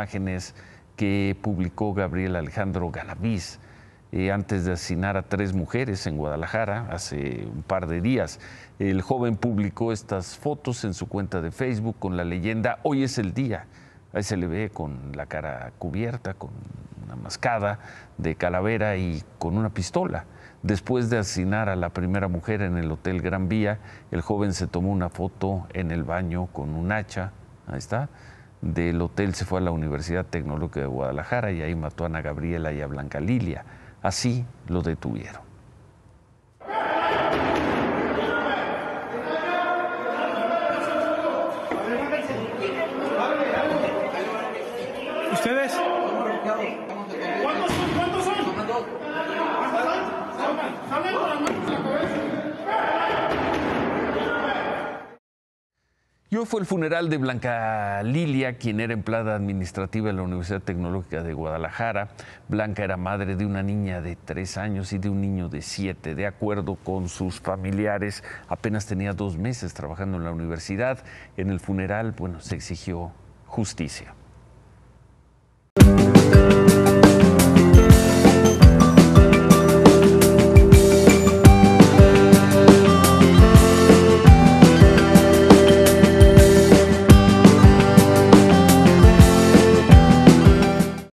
imágenes que publicó Gabriel Alejandro Galaviz eh, antes de asesinar a tres mujeres en Guadalajara hace un par de días. El joven publicó estas fotos en su cuenta de Facebook con la leyenda Hoy es el día. Ahí se le ve con la cara cubierta, con una mascada de calavera y con una pistola. Después de asesinar a la primera mujer en el Hotel Gran Vía, el joven se tomó una foto en el baño con un hacha, ahí está, del hotel se fue a la Universidad Tecnológica de Guadalajara y ahí mató a Ana Gabriela y a Blanca Lilia. Así lo detuvieron. ¿Ustedes? Y hoy fue el funeral de Blanca Lilia, quien era empleada administrativa en la Universidad Tecnológica de Guadalajara. Blanca era madre de una niña de tres años y de un niño de siete. De acuerdo con sus familiares, apenas tenía dos meses trabajando en la universidad. En el funeral, bueno, se exigió justicia.